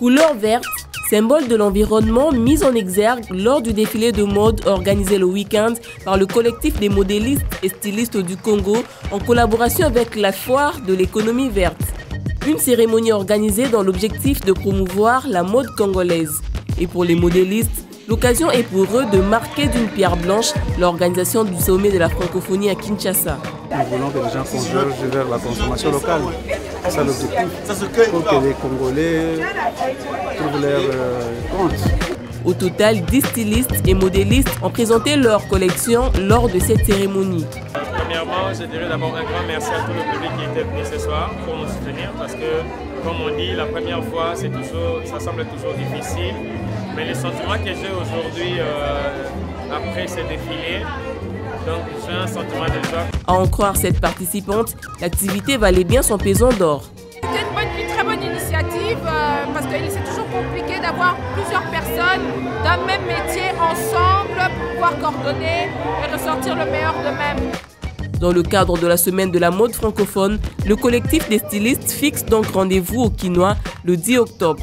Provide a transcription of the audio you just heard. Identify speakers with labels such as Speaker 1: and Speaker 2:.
Speaker 1: Couleur verte, symbole de l'environnement mis en exergue lors du défilé de mode organisé le week-end par le collectif des modélistes et stylistes du Congo en collaboration avec la foire de l'économie verte. Une cérémonie organisée dans l'objectif de promouvoir la mode congolaise. Et pour les modélistes, l'occasion est pour eux de marquer d'une pierre blanche l'organisation du sommet de la francophonie à Kinshasa.
Speaker 2: Nous voulons que les gens convergent vers la consommation locale. C'est ça l'objectif. Pour que les Congolais trouvent leur euh, compte.
Speaker 1: Au total, 10 stylistes et modélistes ont présenté leur collection lors de cette cérémonie.
Speaker 3: Premièrement, je dirais d'abord un grand merci à tout le public qui était venu ce soir pour nous soutenir parce que, comme on dit, la première fois, toujours, ça semble toujours difficile. Mais le sentiment que j'ai aujourd'hui, euh, après ce défilé, donc j'ai un sentiment de joie.
Speaker 1: À en croire cette participante, l'activité valait bien son pesant d'or.
Speaker 4: C'était une, très bonne initiative euh, parce que c'est toujours compliqué d'avoir plusieurs personnes d'un même métier ensemble pour pouvoir coordonner et ressortir le meilleur d'eux-mêmes.
Speaker 1: Dans le cadre de la semaine de la mode francophone, le collectif des stylistes fixe donc rendez-vous au Quinois le 10 octobre.